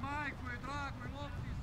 Majku je drago i lopti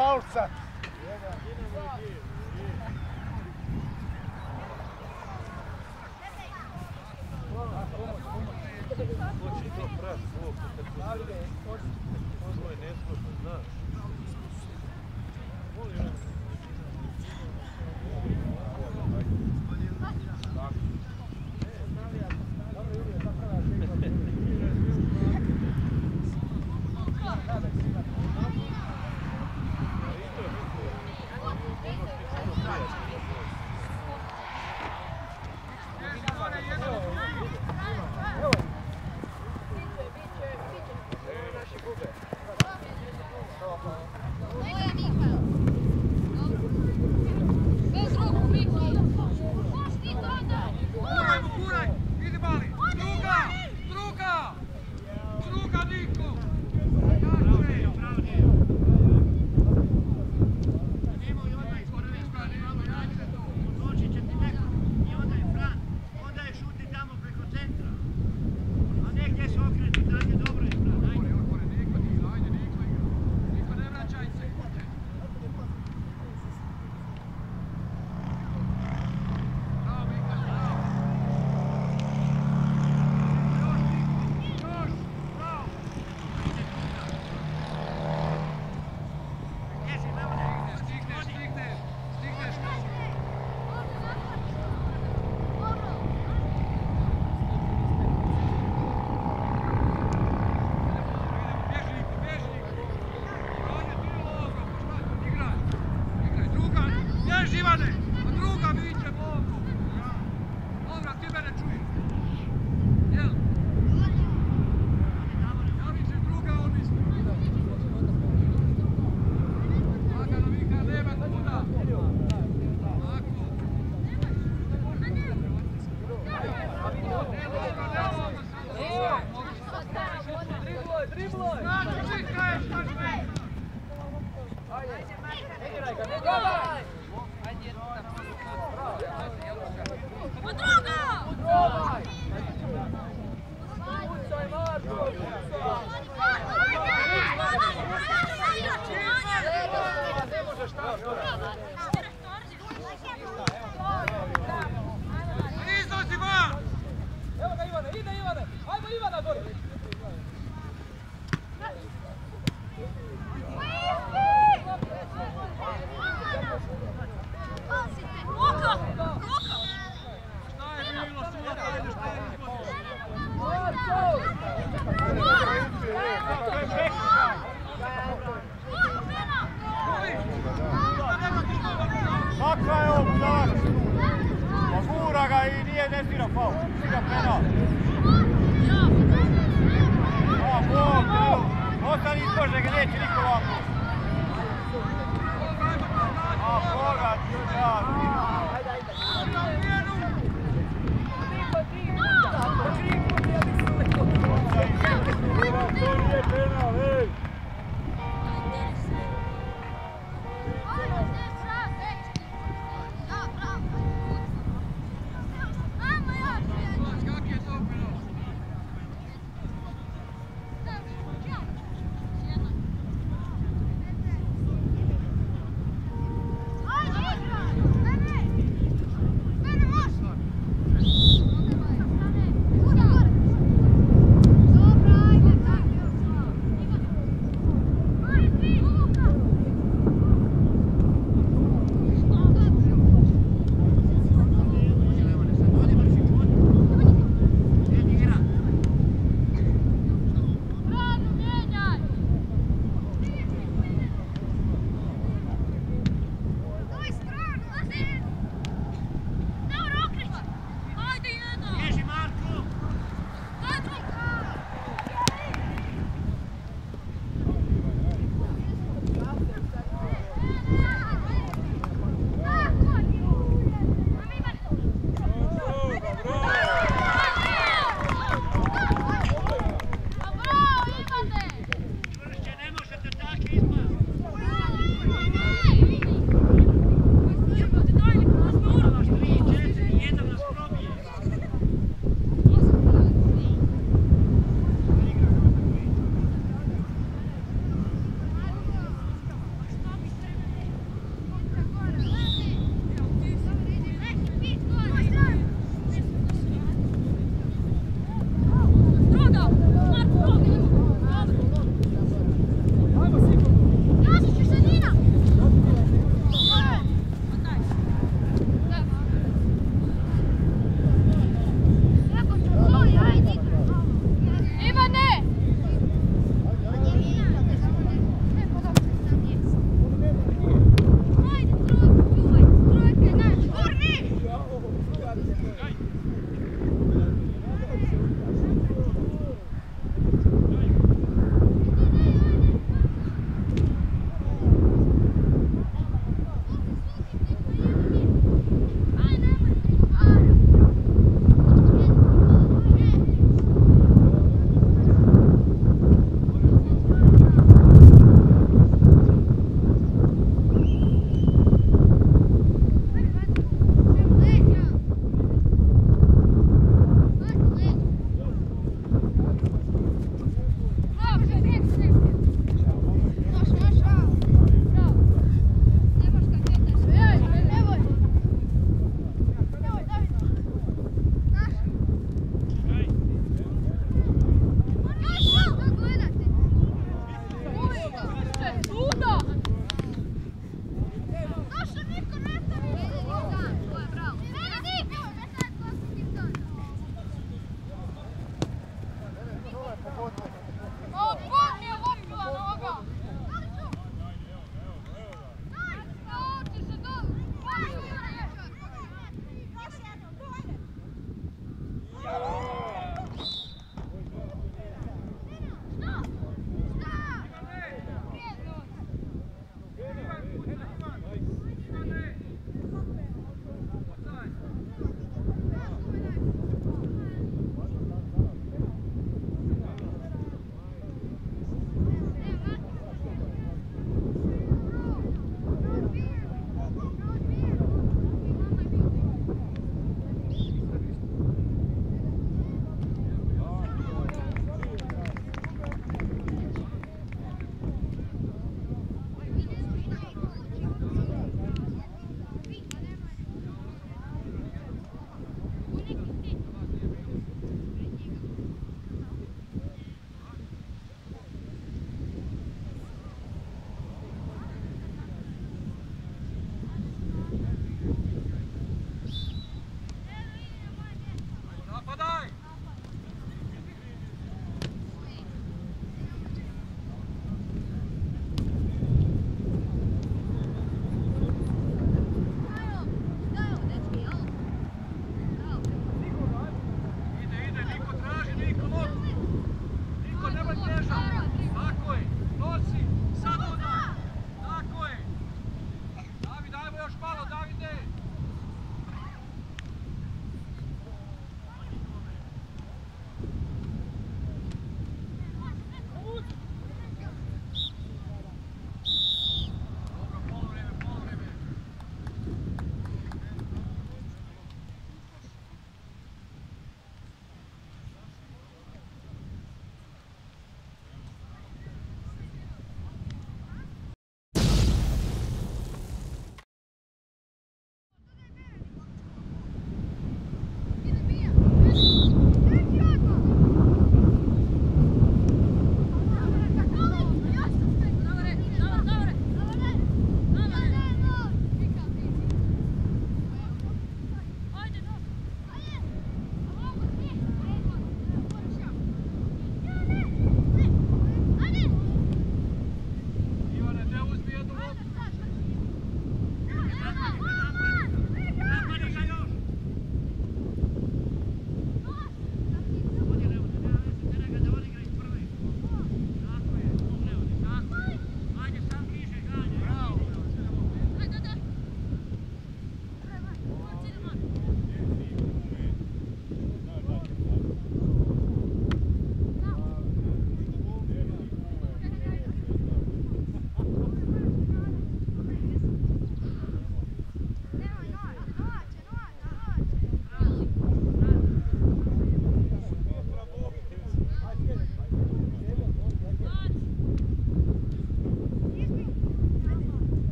forza.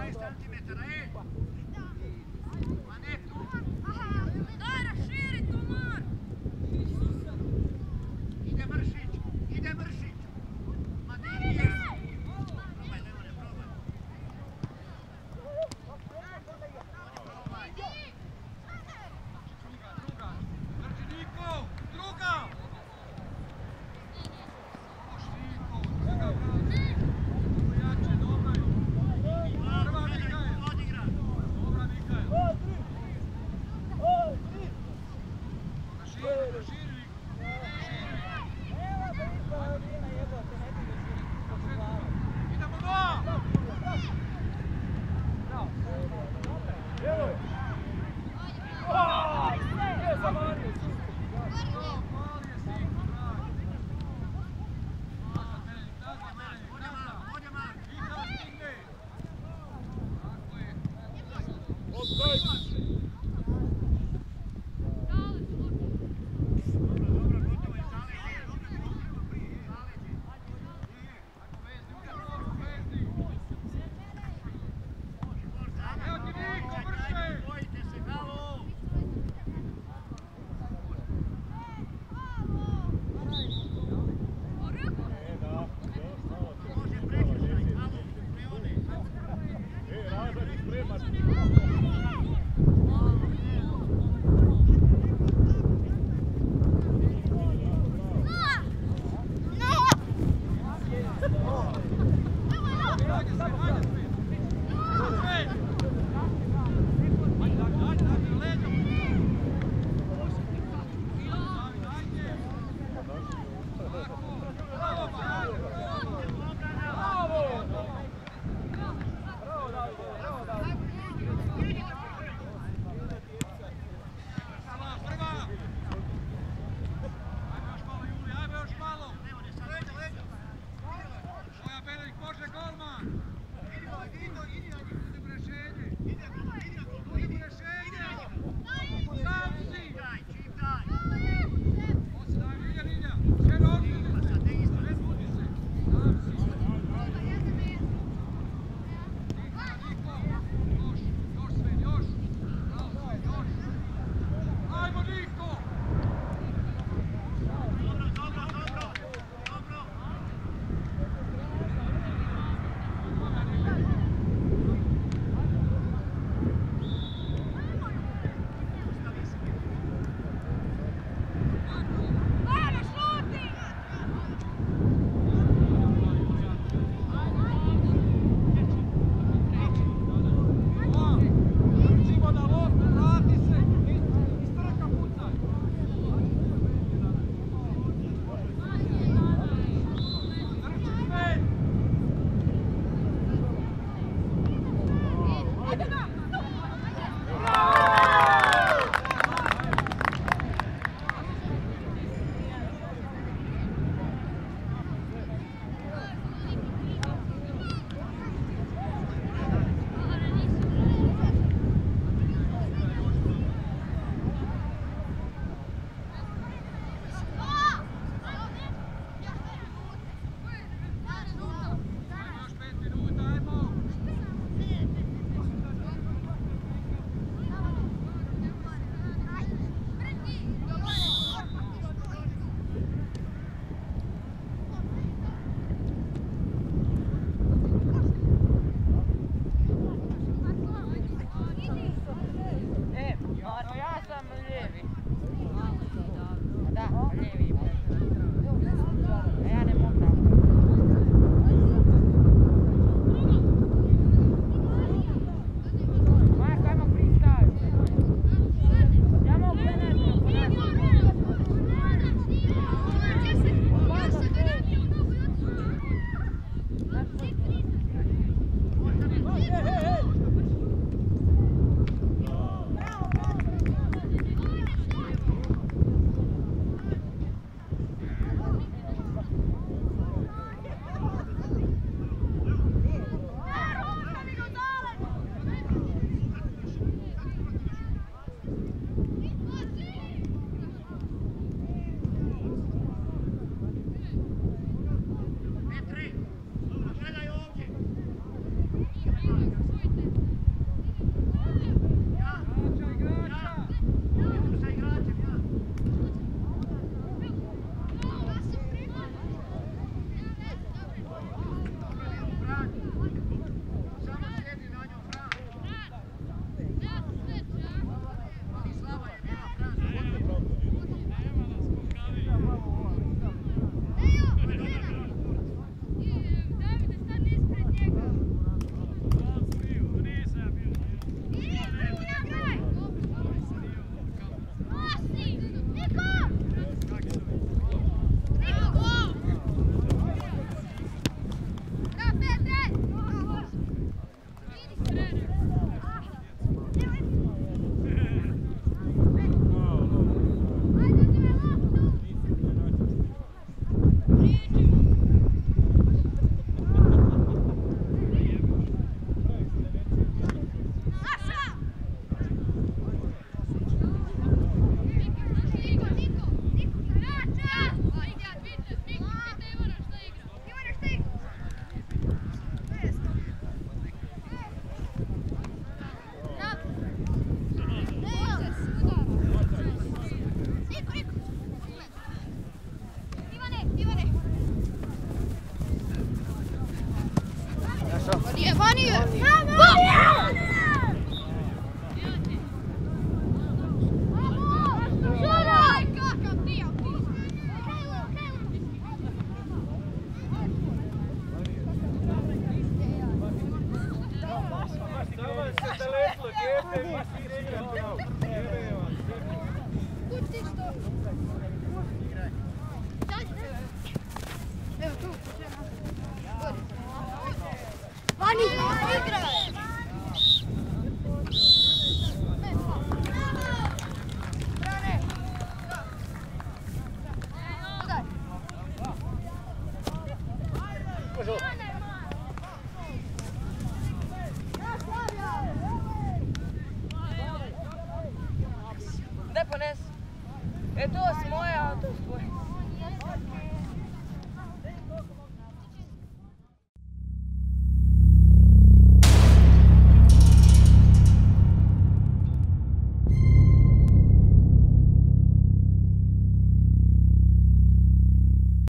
mais de meter aí.